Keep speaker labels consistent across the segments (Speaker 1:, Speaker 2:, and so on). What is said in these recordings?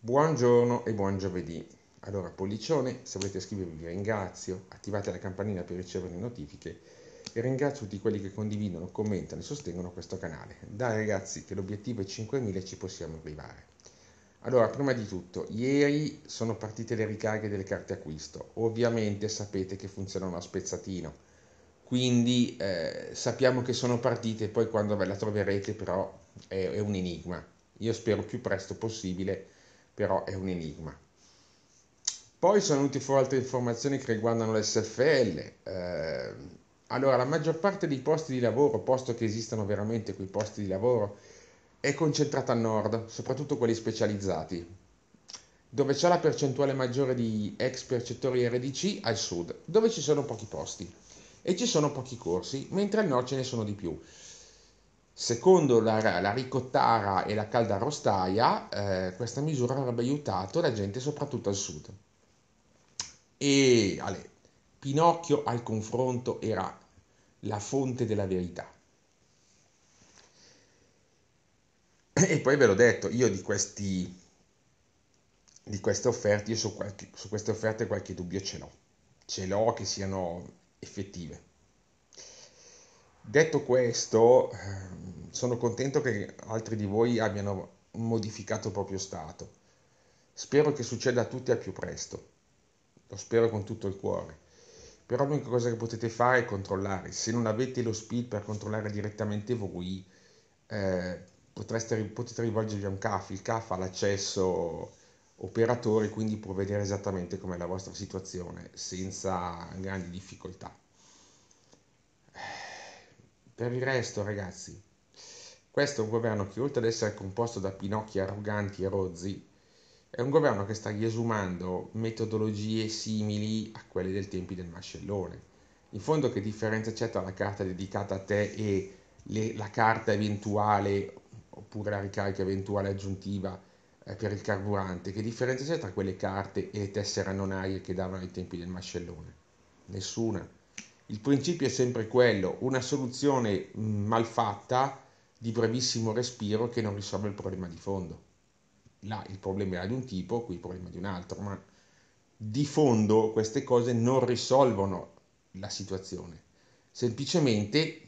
Speaker 1: Buongiorno e buon giovedì. Allora, pollicione, se volete iscrivervi vi ringrazio, attivate la campanella per ricevere le notifiche e ringrazio tutti quelli che condividono, commentano e sostengono questo canale. Dai ragazzi che l'obiettivo è 5.000 e ci possiamo arrivare. Allora, prima di tutto, ieri sono partite le ricariche delle carte acquisto. Ovviamente sapete che funzionano a spezzatino, quindi eh, sappiamo che sono partite, poi quando ve la troverete però è, è un enigma. Io spero più presto possibile, però è un enigma. Poi sono venute fuori altre informazioni che riguardano l'SFL. Eh, allora, la maggior parte dei posti di lavoro, posto che esistano veramente quei posti di lavoro, è concentrata al nord, soprattutto quelli specializzati, dove c'è la percentuale maggiore di ex percettori RDC al sud, dove ci sono pochi posti e ci sono pochi corsi, mentre al nord ce ne sono di più. Secondo la, la ricottara e la calda rostaia, eh, questa misura avrebbe aiutato la gente soprattutto al sud. E ale, Pinocchio al confronto era la fonte della verità. E poi ve l'ho detto, io di, questi, di queste offerte, io su, qualche, su queste offerte qualche dubbio ce l'ho. Ce l'ho che siano effettive. Detto questo, ehm, sono contento che altri di voi abbiano modificato il proprio stato. Spero che succeda a tutti al più presto. Lo spero con tutto il cuore. Però l'unica cosa che potete fare è controllare. Se non avete lo speed per controllare direttamente voi, eh, potreste, potete rivolgervi a un CAF, il CAF ha l'accesso operatore, quindi può vedere esattamente com'è la vostra situazione senza grandi difficoltà. Per il resto, ragazzi, questo è un governo che oltre ad essere composto da pinocchi arroganti e rozzi, è un governo che sta riesumando metodologie simili a quelle del tempi del mascellone. In fondo che differenza c'è tra la carta dedicata a te e le, la carta eventuale oppure la ricarica eventuale aggiuntiva eh, per il carburante, che differenza c'è tra quelle carte e le tessere annonarie che davano ai tempi del mascellone? Nessuna. Il principio è sempre quello, una soluzione mm, malfatta di brevissimo respiro che non risolve il problema di fondo. Là il problema era di un tipo, qui il problema di un altro, ma di fondo queste cose non risolvono la situazione, semplicemente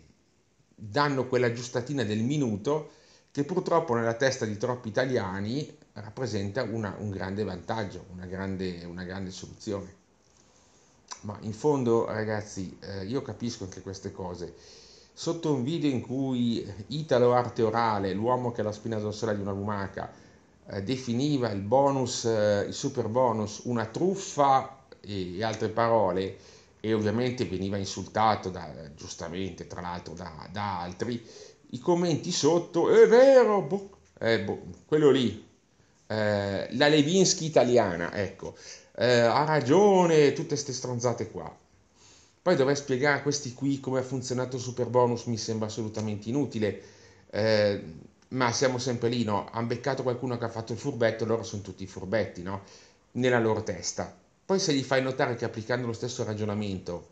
Speaker 1: danno quella giustatina del minuto che purtroppo nella testa di troppi italiani rappresenta una, un grande vantaggio, una grande, una grande soluzione. Ma in fondo, ragazzi, eh, io capisco anche queste cose. Sotto un video in cui Italo Arte Orale, l'uomo che ha la spina dorsale di una lumaca, eh, definiva il bonus, eh, il super bonus, una truffa e, e altre parole, e ovviamente veniva insultato da, giustamente, tra l'altro, da, da altri, i commenti sotto, è vero, boh, eh, boh, quello lì, eh, la Levinsky italiana, ecco, eh, ha ragione, tutte queste stronzate qua. Poi dovrei spiegare a questi qui come ha funzionato il super bonus, mi sembra assolutamente inutile, eh, ma siamo sempre lì, no? Hanno beccato qualcuno che ha fatto il furbetto, loro sono tutti furbetti, no? Nella loro testa. Poi se gli fai notare che applicando lo stesso ragionamento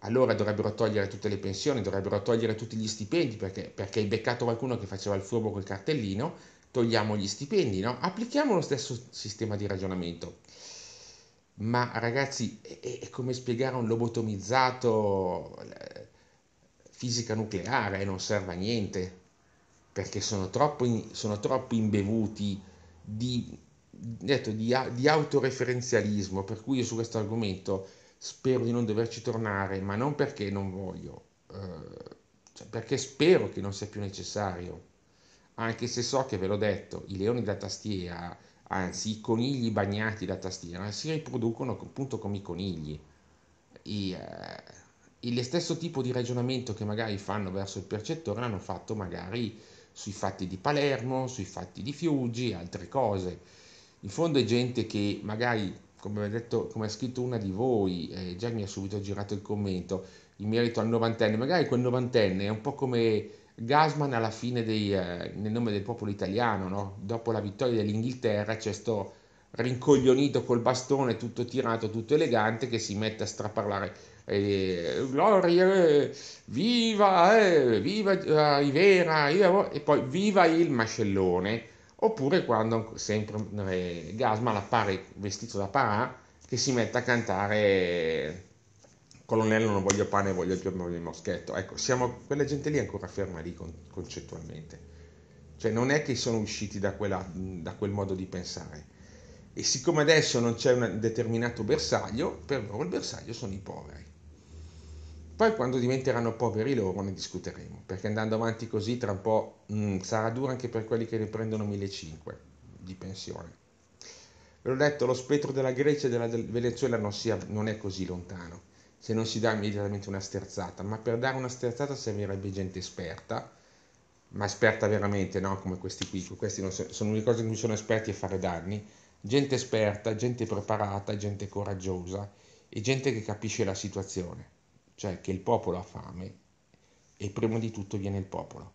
Speaker 1: allora dovrebbero togliere tutte le pensioni, dovrebbero togliere tutti gli stipendi perché, perché hai beccato qualcuno che faceva il furbo col cartellino, togliamo gli stipendi, no? Applichiamo lo stesso sistema di ragionamento. Ma ragazzi, è, è come spiegare a un lobotomizzato eh, fisica nucleare, non serve a niente, perché sono troppo, in, sono troppo imbevuti di, detto, di, di autoreferenzialismo, per cui io su questo argomento spero di non doverci tornare, ma non perché non voglio, eh, cioè perché spero che non sia più necessario, anche se so che ve l'ho detto, i leoni da tastiera, anzi i conigli bagnati da tastiera, si riproducono appunto come i conigli. E, eh, il stesso tipo di ragionamento che magari fanno verso il percettore l'hanno fatto magari sui fatti di Palermo, sui fatti di Fiuggi, altre cose. In fondo è gente che magari come ha, detto, come ha scritto una di voi, eh, già mi ha subito girato il commento in merito al novantenne, magari quel novantenne è un po' come Gasman alla fine dei, eh, nel nome del popolo italiano, no? dopo la vittoria dell'Inghilterra c'è sto rincoglionito col bastone, tutto tirato, tutto elegante, che si mette a straparlare eh, gloria, eh, viva, eh, viva Rivera, e poi viva il mascellone oppure quando sempre eh, Gasman appare vestito da Parà che si mette a cantare colonnello non voglio pane, voglio più il moschetto. Ecco, siamo, quella gente lì ancora ferma lì con, concettualmente. Cioè non è che sono usciti da, quella, da quel modo di pensare. E siccome adesso non c'è un determinato bersaglio, per loro il bersaglio sono i poveri. Poi quando diventeranno poveri loro ne discuteremo, perché andando avanti così tra un po' mh, mm, sarà duro anche per quelli che ne prendono 1500 di pensione. Ve l'ho detto, lo spettro della Grecia e della Venezuela non, sia, non è così lontano, se non si dà immediatamente una sterzata, ma per dare una sterzata servirebbe gente esperta, ma esperta veramente, no? Come questi qui, questi non so, sono le cose in cui sono esperti a fare danni, gente esperta, gente preparata, gente coraggiosa e gente che capisce la situazione, cioè che il popolo ha fame e prima di tutto viene il popolo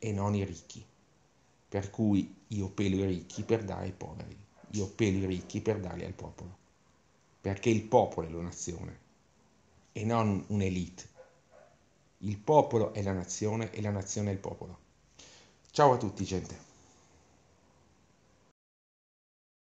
Speaker 1: e non i ricchi. Per cui io pelo i ricchi per dare ai poveri. Io pelo i ricchi per darli al popolo, perché il popolo è la nazione e non un'elite. Il popolo è la nazione e la nazione è il popolo. Ciao a tutti gente.